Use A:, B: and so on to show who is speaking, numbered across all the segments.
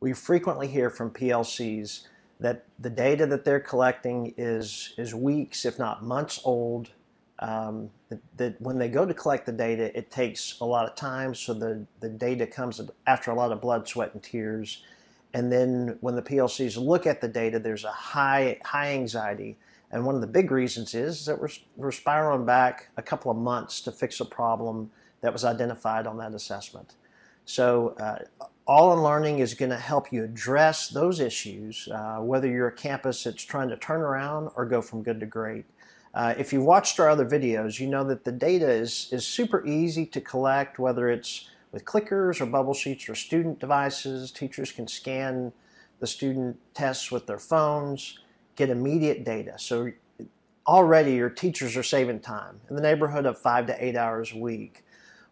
A: We frequently hear from PLCs that the data that they're collecting is, is weeks, if not months old. Um, that, that, when they go to collect the data, it takes a lot of time, so the, the data comes after a lot of blood, sweat, and tears. And then when the PLCs look at the data, there's a high, high anxiety. And one of the big reasons is that we're, we're spiraling back a couple of months to fix a problem that was identified on that assessment. So uh, all in Learning is going to help you address those issues, uh, whether you're a campus that's trying to turn around or go from good to great. Uh, if you've watched our other videos, you know that the data is, is super easy to collect, whether it's with clickers or bubble sheets or student devices. Teachers can scan the student tests with their phones, get immediate data. So already your teachers are saving time in the neighborhood of five to eight hours a week.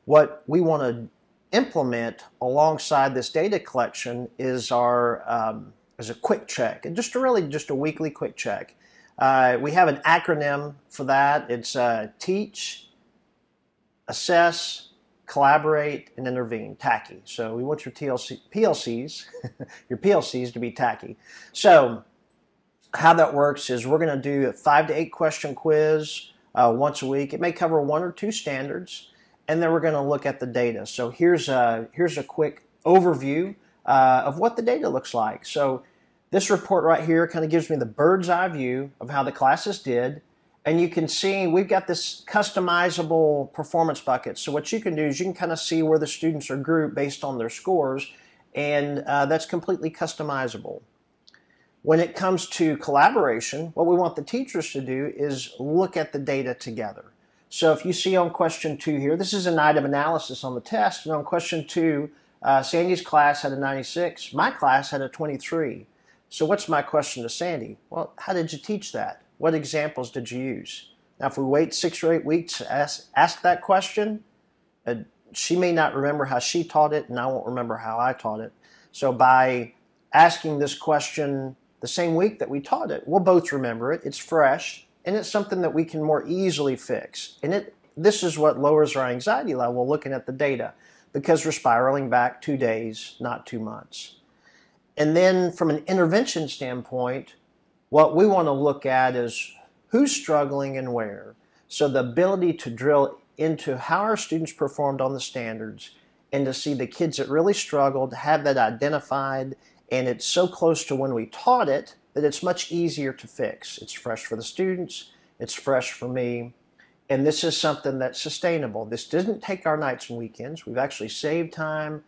A: What we want to implement alongside this data collection is our um, is a quick check, and just a really just a weekly quick check. Uh, we have an acronym for that. It's uh, teach, assess, collaborate, and intervene. Tacky. So we want your TLC, PLCs, your PLCs to be tacky. So how that works is we're going to do a five to eight question quiz uh, once a week. It may cover one or two standards and then we're going to look at the data. So here's a, here's a quick overview uh, of what the data looks like. So this report right here kind of gives me the bird's eye view of how the classes did. And you can see we've got this customizable performance bucket. So what you can do is you can kind of see where the students are grouped based on their scores, and uh, that's completely customizable. When it comes to collaboration, what we want the teachers to do is look at the data together. So if you see on question two here, this is an item analysis on the test, and on question two, uh, Sandy's class had a 96, my class had a 23. So what's my question to Sandy? Well, how did you teach that? What examples did you use? Now, if we wait six or eight weeks to ask, ask that question, uh, she may not remember how she taught it, and I won't remember how I taught it. So by asking this question the same week that we taught it, we'll both remember it. It's fresh and it's something that we can more easily fix. And it this is what lowers our anxiety level looking at the data because we're spiraling back two days, not two months. And then from an intervention standpoint, what we want to look at is who's struggling and where. So the ability to drill into how our students performed on the standards and to see the kids that really struggled, have that identified, and it's so close to when we taught it that it's much easier to fix. It's fresh for the students, it's fresh for me, and this is something that's sustainable. This didn't take our nights and weekends. We've actually saved time,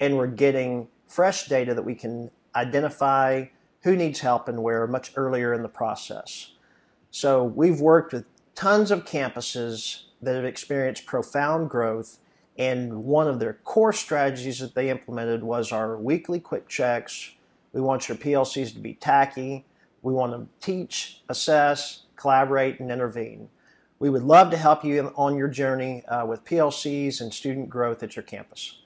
A: and we're getting fresh data that we can identify who needs help and where much earlier in the process. So we've worked with tons of campuses that have experienced profound growth and one of their core strategies that they implemented was our weekly quick checks we want your PLCs to be tacky. We want to teach, assess, collaborate, and intervene. We would love to help you on your journey uh, with PLCs and student growth at your campus.